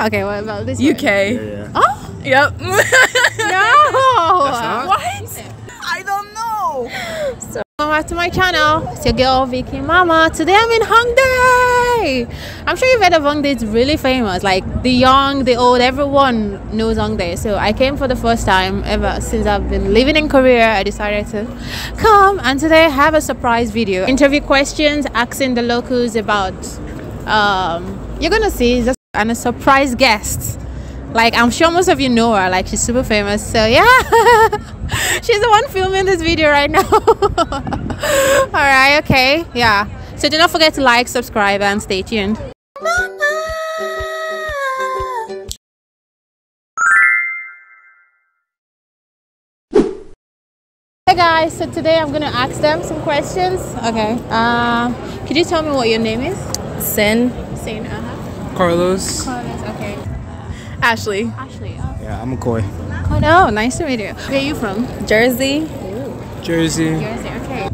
Okay, what about this UK. one? yeah. Oh Yep. no! not- what? I don't know. So welcome back to my channel. It's your girl Vickky Mama. Today I'm in Hongdae. I'm sure you've heard of Hongdae. It's really famous. Like the young, the old, everyone knows Hongdae. So I came for the first time ever since I've been living in Korea. I decided to come and today I have a surprise video. Interview questions, asking the locals about. Um, you're gonna see just and a surprise guest. Like I'm sure most of you know her. Like she's super famous. So yeah, she's the one filming this video right now. All right. Okay. Yeah. So do not forget to like, subscribe, and stay tuned. Hey guys. So today I'm gonna ask them some questions. Okay. Um, could you tell me what your name is? Sin. Sain. Uh-huh. Carlos. Carlos. Okay. Ashley. Ashley. Oh. Yeah, I'm McCoy. Oh, nice to meet you. Where are you from? Jersey. Jersey. Jersey. Okay.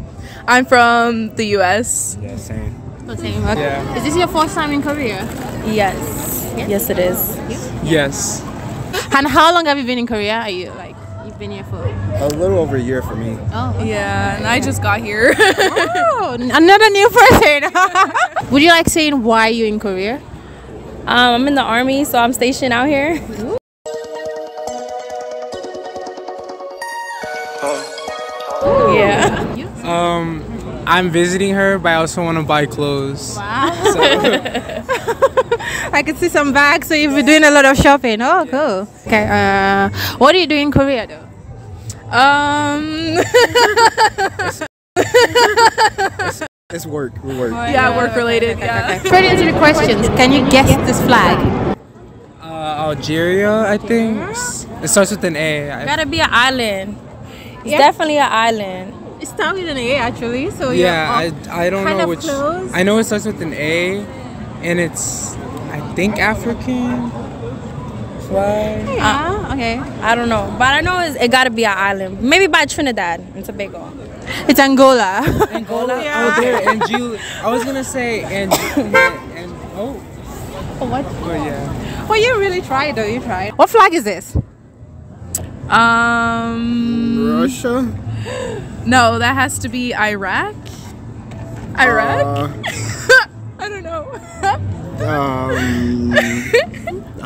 I'm from the US. Yeah, same. The same. Okay. Yeah. Is this your first time in Korea? Yes. Yes, it is. Yes. And how long have you been in Korea? Are you like you've been here for? A little over a year for me. Oh. Yeah, and I just got here. Oh, another new person. Would you like saying why you in Korea? Um, I'm in the army, so I'm stationed out here. Yeah. Um, I'm visiting her, but I also want to buy clothes. Wow. So, I can see some bags. So you've been doing a lot of shopping. Oh, cool. Okay. Uh, what do you do in Korea though? Um, it's work. We work. yeah, work related. Yeah. Straight into the questions. Can you guess this flag? uh, Algeria, I think. It starts with an A. I- Gotta be an island. It's Yeah. definitely an island. It starts with an A actually. So yeah, I, I don't kind know of which. close. I know it starts with an A, and it's I think African flag. yeah. Okay. I don't know, but I know it's, it gotta be an island. Maybe by Trinidad and Tobago. It's Angola. Angola. Oh, there. Angola. I was gonna say and and oh. what? Oh yeah. Well, you really tried though. You tried. What flag is this? Um, Russia. no, that has to be Iraq. Iraq? Uh, I don't know. um,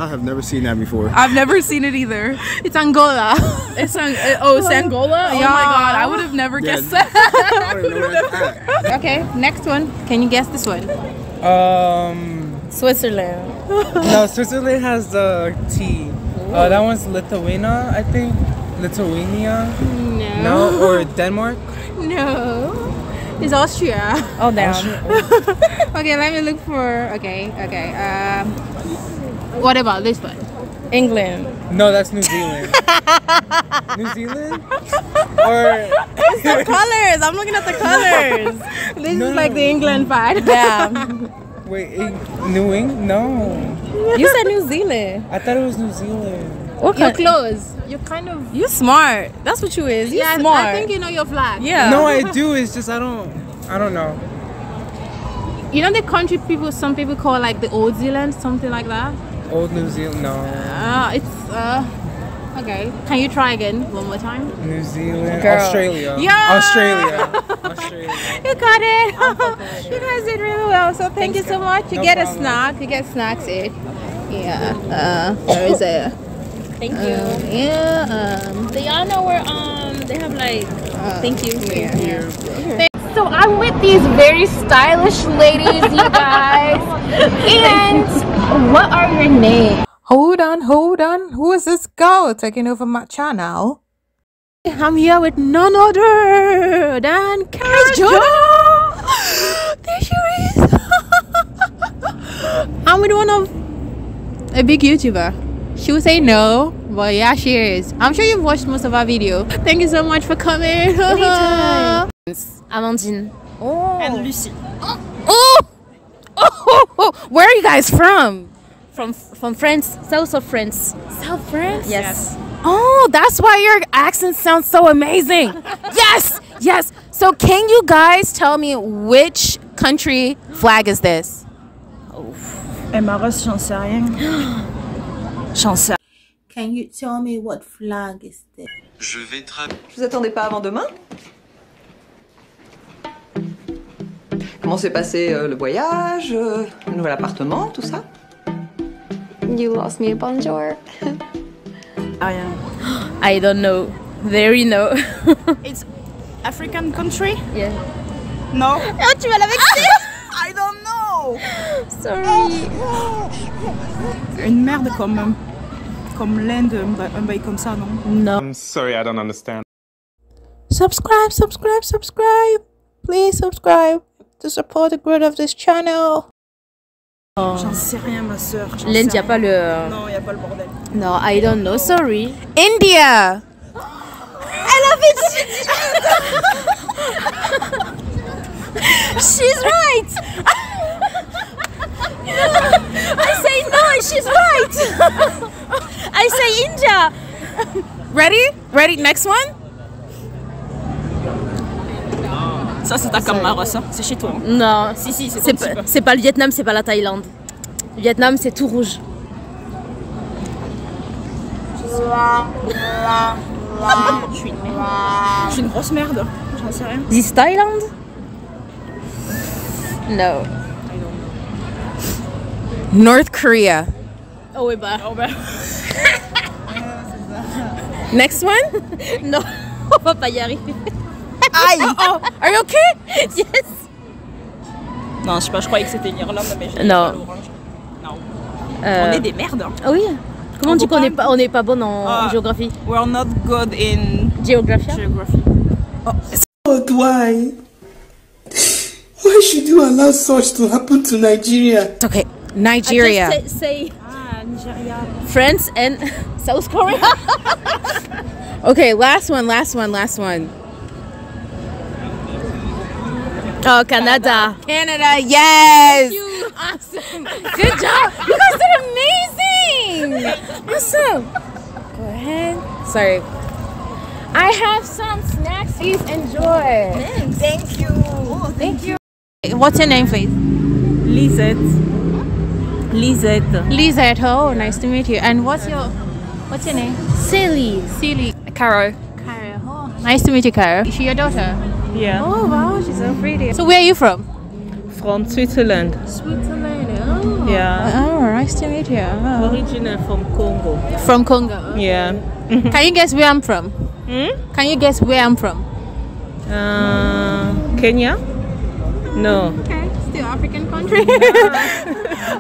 I have never seen that before. I've never seen it either. It's Angola. It's Ang- oh, it's Angola. Oh my god, I would have never Yeah. guessed that. I don't know where okay. Next one. Can you guess this one? Um. Switzerland. No, Switzerland has the T. Uh, that one's Lithuania, I think. Lithuania? No, No, or Denmark? No. It's Austria. Oh damn. okay, let me look for. Okay, okay. Um, what about this one? England. No, that's New Zealand. New Zealand? Or The colors. I'm looking at the colors. This No, is like the England part. Yeah. wait, New England? No, You said New Zealand. I thought it was New Zealand. What You're close. You're kind of. You're smart. That's what you is. You yeah, smart. I think you know your flag. yeah. No, I do. It's just I don't. I don't know. You know the country people. Some people call like the Old Zealand, something like that. Old New Zealand? No. Uh, it's uh. Okay. Can you try again one more time? New Zealand. Girl. Australia. Yeah. Australia. Australia. You got it. you guys did really well. So thank you so much. You No get a snack. You get snacks. It. Yeah. Uh, there is a. Thank you. Yeah. Um. Do y'all know where um they have like? thank you. So I'm with these very stylish ladies, you guys. and what are your names? Hold on, hold on. Who is this girl taking over my channel? I'm here with none other than Kerras Journal. there she is. I'm with one of a big YouTuber. She would say no, but yeah, she is. I'm sure you've watched most of our video. Thank you so much for coming. Amandine. Oh. And Lucy. Oh! Oh! Where are you guys from? From from France, south of France. South France? Yes. Oh, that's why your accent sounds so amazing. yes, yes. So, can you guys tell me which country flag is this? Oh. Et Maroc, j'en sais rien. J'en sais. Can you tell me what flag is this? Je vais tra... Vous attendez pas avant demain Comment s'est passé euh, le voyage, euh, le nouvel appartement, tout ça? You lost me. Bonjour. Rien. I don't know. Very no. It's African country? yeah. No. Oh, tu vas la vexer I don't know. Sorry. Une merde comme comme l'Inde, un ba- un bail comme ça, non? No. I'm sorry, I don't understand. Subscribe, subscribe, subscribe. Please subscribe to support the growth of this channel. J'en sais rien, ma sœur. j'en L'Inde, sais y a pas le. Non, y a pas le bordel. No, I don't know. Sorry. India. I love it! She's right. I say no, and she's right. I say India. Ready? Ready? Next one? Ça, c'est ta Camara, ça. C'est chez toi. hein. Non, si si, c'est pas, c'est pas le Vietnam, c'est pas la Thaïlande. Le Vietnam, c'est tout rouge. Je suis une merde. Je suis une grosse merde. J'en sais rien. This Thailand? No. North Korea. Oh oui bah. Oh, bah. Next one? Non, on va pas y arriver. Aïe. Oh, are you okay? Yes. Non, je sais pas, je croyais que c'était l'Irlande, mais j'ai Non. pas l'orange. Non. Euh, On est des merdes. hein. Ah oui. Comment on dit qu'on est pas- pas, on est pas bon en, en géographie? We're not good in Géographie? geography. God, why? Why should you allow such to happen to Nigeria? It's okay. Nigeria. Just say, say Ah, Nigeria. France and South Korea. Okay, last one, last one, last one. Oh, Canada. Canada, yes. You awesome. Good job. You guys did amazing. Awesome. Go ahead. Sorry. I have some snacks. Please enjoy. Thanks. Thank you. Oh, thank you. What's your name, please? Lisette. Hmm? Lisette. Lizette. Oh, nice to meet you. And what's your what's your name? Silly. Silly. Caro. Kara. Oh, nice to meet you, Kara. Is she your daughter? Yeah. Oh wow, she's so pretty. So where are you from? From Switzerland. Switzerland. Oh. Yeah. Oh, nice to meet you. Oh. Original from Congo. From Congo. Yeah. Can you guess where I'm from? Hmm? Can you guess where I'm from? Uh, Kenya? No. Okay, still African country.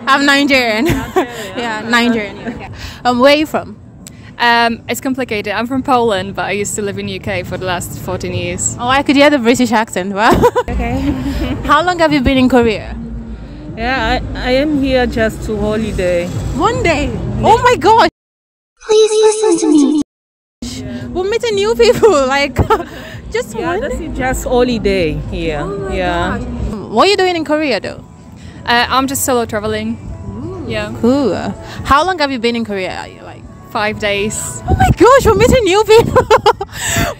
I'm Nigerian. yeah, Nigerian. Okay. Um, where are you from? Um, it's complicated. I'm from Poland, but I used to live in UK for the last 14 years. Oh, I could hear the British accent. Wow. okay. How long have you been in Korea? Yeah, I, I am here just to holiday. One day. Oh my god. Please listen to me. We're meeting new people. Like, just Yeah, one this day. is just holiday here. Oh yeah. What are you doing in Korea though? Uh, I'm just solo traveling. Yeah, Cool. How long have you been in Korea? Are you like? five days. Oh my gosh, we're meeting new people.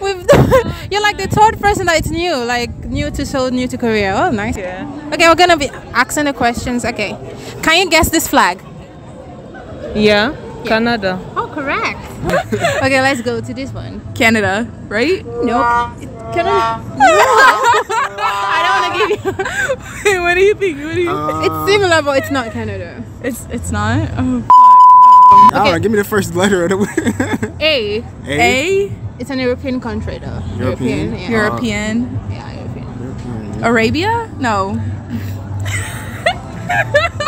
We've you're like the third person that it's new, like new to so new to Korea. Oh, nice. Yeah. Okay, we're gonna be asking the questions. Okay, can you guess this flag? Yeah. Canada. Oh, correct. okay, let's go to this one. Canada, right? Nope. Canada. No. I don't want to give you. what do you think? What do you? think It's similar, but it's not Canada. it's it's not. Oh. I don't know, give me the first letter of the A. A. A. It's an European country, though. European? yeah. European. Yeah, European. Arabia? No.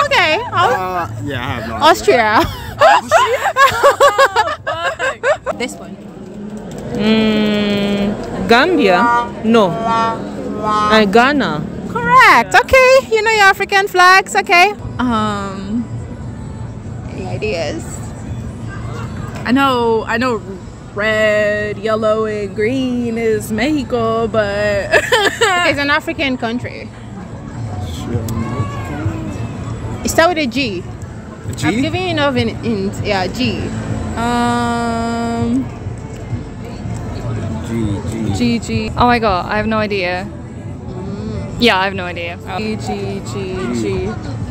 Okay. Uh, yeah, I have no idea. Austria. this one. Mm, Gambia? No. Uh, Ghana. Correct. Okay. You know your African flags. Okay. Um. Any ideas? I know. I know. Red, yellow, and green is Mexico, but It's an African country. It starts with a G. I'm G? giving you enough in, in yeah G. Um. G, G. G G Oh my god, I have no idea. Yeah, I have no idea. G G G G.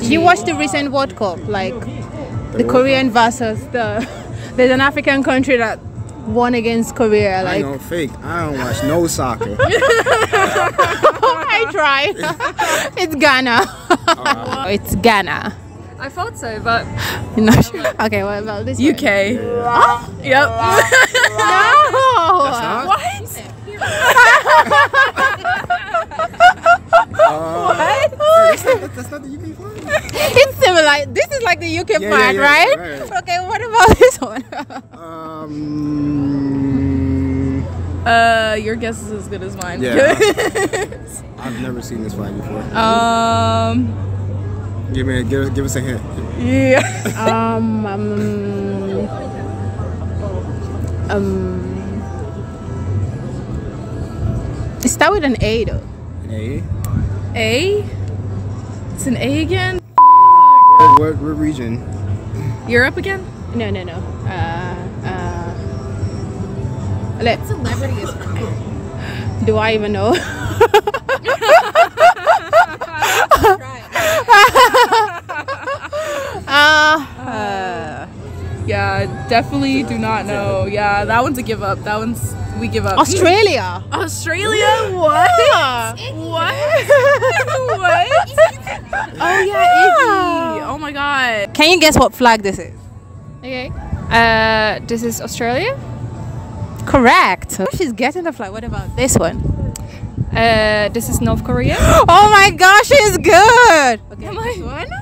Did you watch the recent World Cup? Like the Korean versus the there's an African country that won against Korea. I Like ain't gonna fake. I don't watch no soccer. I try. it's Ghana. it's Ghana. I thought so, but You're not sure? Okay, what about this? one? UK. Yep. No. what? Uh, That's not, that's not the UK flag. It's similar. This is like the UK yeah, part, yeah, right? right. Okay, what about this one? Um, Uh, your guess is as good as mine. yeah. I've never seen this flag before. um. Give me, a, give, give us a hint. Yeah. um, um, um, start with an A though. A. A. It's an A again. What, what, what region? Europe again. No, no, no. Uh, uh, let celebrity is from Do I even know? uh, uh, Yeah, definitely do not know. Yeah, that one's a give up. That one's we give up. Australia. Australia? What? What? what? Oh yeah, Iggy. Oh my god. Can you guess what flag this is? okay. Uh, this is Australia. Correct. She's getting the flag. What about this one? Uh, this is North Korea. Oh my gosh, she's good. Okay, Am this I? one?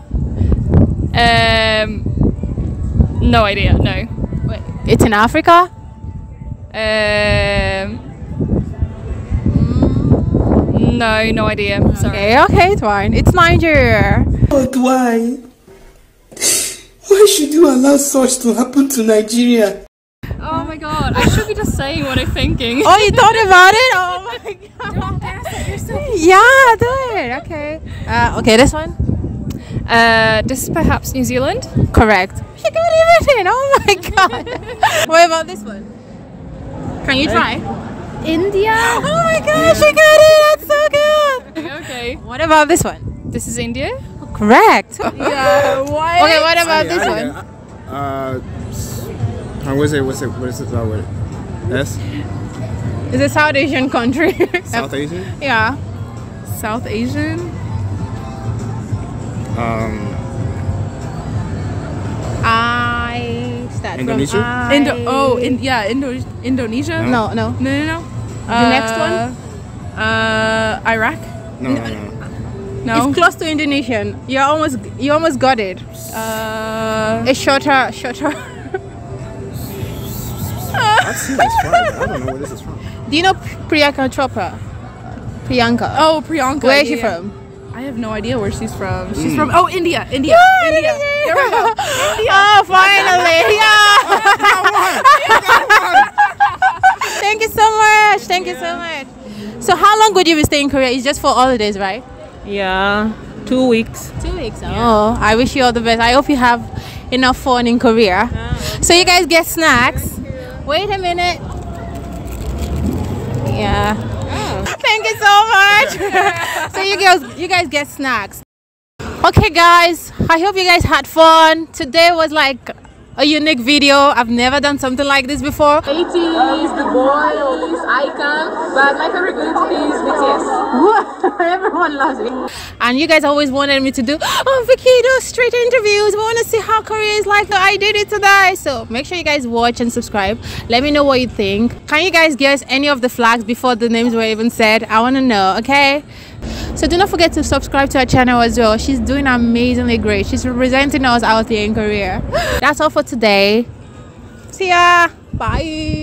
Um, no idea. No. Wait, it's in Africa. Um, no, no idea. Sorry. Okay, okay, it's fine. It's Nigeria. But why? Why should you allow such to happen to Nigeria? Oh my god! I should be just saying what I'm thinking. Oh, you thought about it? Oh my god. Yeah, do it. Okay. Uh, okay, this one. Uh, this is perhaps New Zealand. Correct. She got everything. Oh my god. what about this one? Can you try? India. Oh my gosh, she got it. That's so good. Okay. What about this one? This is India. Correct. Yeah. What? Okay, what about I- this I- one? Uh, s- uh, what's it? What's it? What is it? Uh, what? S? It's a South Asian country. South Asian? yeah. South Asian. Um, I start Indonesia? from I. Indo. Oh, in yeah, Indo- Indonesia. no, no. No, no, no. The next one? Uh, Iraq. no, no, no. No. It's close to Indonesian. You almost you almost got it. Uh, It's shorter, shorter. I've seen this flag. but I don't know where this is from. Do you know Priyanka Chopra? Priyanka. oh, Priyanka. Where is she yeah, yeah. from? I have no idea where she's from. She's Mm. from oh India, India, India. There we go. Oh, finally! Yeah. Thank you so much. Thank you so much. So, how long would you be staying in Korea? It's just for holidays, right? Yeah, two weeks. Two weeks. Oh. oh, I wish you all the best. I hope you have enough fun in Korea. Ah. So you guys get snacks. Wait a minute. Yeah. Oh. Thank you so much. so you guys, you guys get snacks. Okay, guys. I hope you guys had fun. Today was like a unique video. I've never done something like this before. AT is the boys icon, but my favorite group is BTS. Everyone loves me. And you guys always wanted me to do, oh, Vickky, do straight interviews. We want to see how Korea is like. I did it today. So make sure you guys watch and subscribe. Let me know what you think. Can you guys guess any of the flags before the names were even said? I want to know, okay? So do not forget to subscribe to our channel as well. She's doing amazingly great. She's representing us out here in Korea. That's all for today. See ya. Bye.